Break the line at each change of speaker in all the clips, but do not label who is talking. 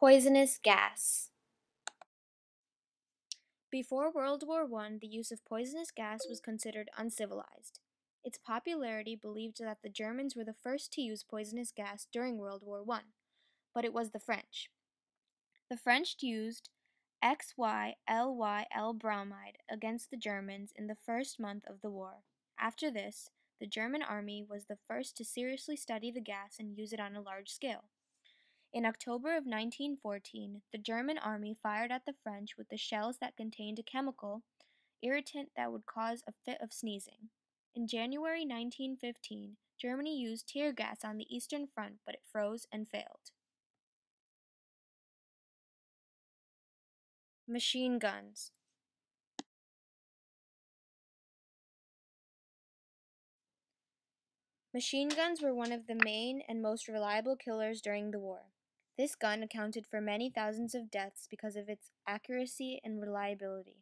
Poisonous gas. Before World War I, the use of poisonous gas was considered uncivilized. Its popularity believed that the Germans were the first to use poisonous gas during World War I, but it was the French. The French used XYLYL bromide against the Germans in the first month of the war. After this, the German army was the first to seriously study the gas and use it on a large scale. In October of 1914, the German army fired at the French with the shells that contained a chemical irritant that would cause a fit of sneezing. In January 1915, Germany used tear gas on the Eastern Front, but it froze and failed. Machine guns. Machine guns were one of the main and most reliable killers during the war. This gun accounted for many thousands of deaths because of its accuracy and reliability.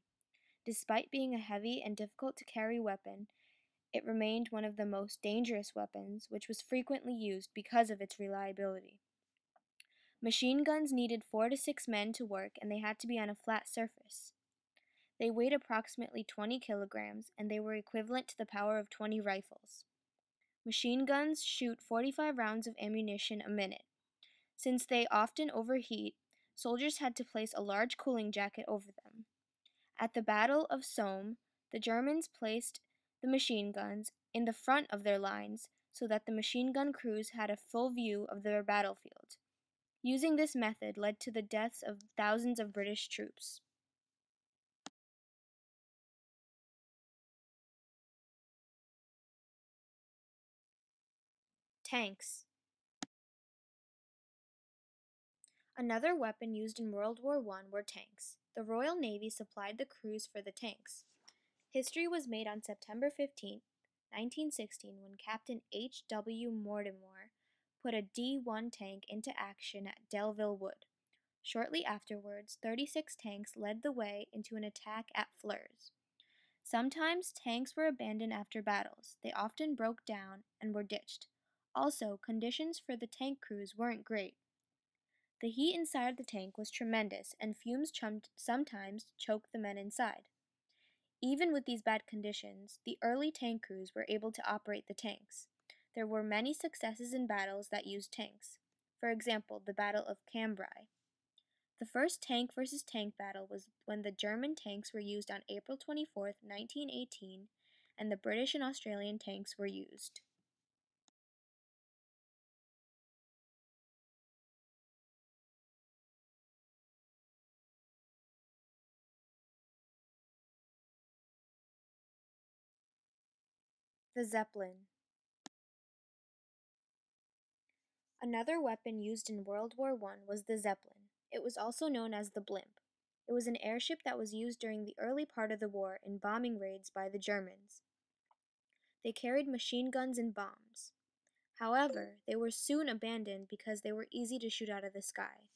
Despite being a heavy and difficult to carry weapon, it remained one of the most dangerous weapons, which was frequently used because of its reliability. Machine guns needed four to six men to work and they had to be on a flat surface. They weighed approximately 20 kilograms and they were equivalent to the power of 20 rifles. Machine guns shoot 45 rounds of ammunition a minute. Since they often overheat, soldiers had to place a large cooling jacket over them. At the Battle of Somme, the Germans placed the machine guns in the front of their lines so that the machine gun crews had a full view of their battlefield. Using this method led to the deaths of thousands of British troops. Tanks Another weapon used in World War I were tanks. The Royal Navy supplied the crews for the tanks. History was made on September 15, 1916, when Captain H. W. Mortimer put a D 1 tank into action at Delville Wood. Shortly afterwards, 36 tanks led the way into an attack at Flers. Sometimes tanks were abandoned after battles. They often broke down and were ditched. Also, conditions for the tank crews weren't great. The heat inside the tank was tremendous, and fumes sometimes choked the men inside. Even with these bad conditions, the early tank crews were able to operate the tanks. There were many successes in battles that used tanks. For example, the Battle of Cambrai. The first tank versus tank battle was when the German tanks were used on April 24, 1918, and the British and Australian tanks were used. The Zeppelin. Another weapon used in World War I was the Zeppelin. It was also known as the blimp. It was an airship that was used during the early part of the war in bombing raids by the Germans. They carried machine guns and bombs. However, they were soon abandoned because they were easy to shoot out of the sky.